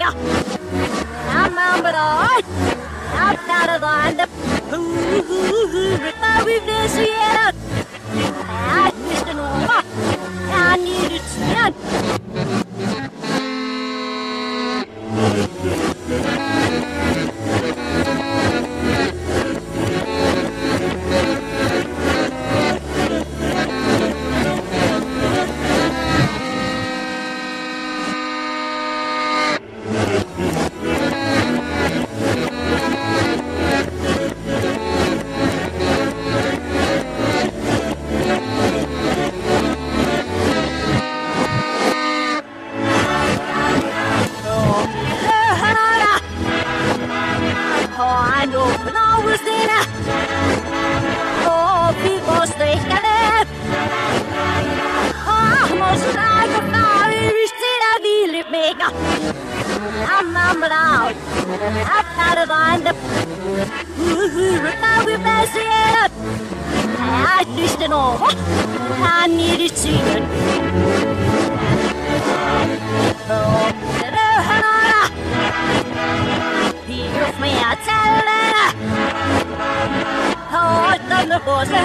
I'm on but. I'm out of The Hoo hoo hoo hoo. Now we've. I'm I'm loud. I've got the. Now we pass it. I listen over. I need singing. Oh, Oh,